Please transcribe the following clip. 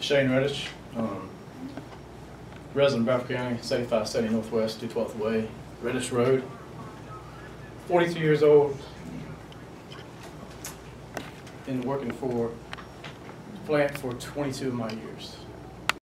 Shane Rewis, um, resident of Bradford County, seventy-five seventy Northwest, two twelfth Way, Rewis Road. Forty-two years old. Been working for the plant for twenty-two of my years.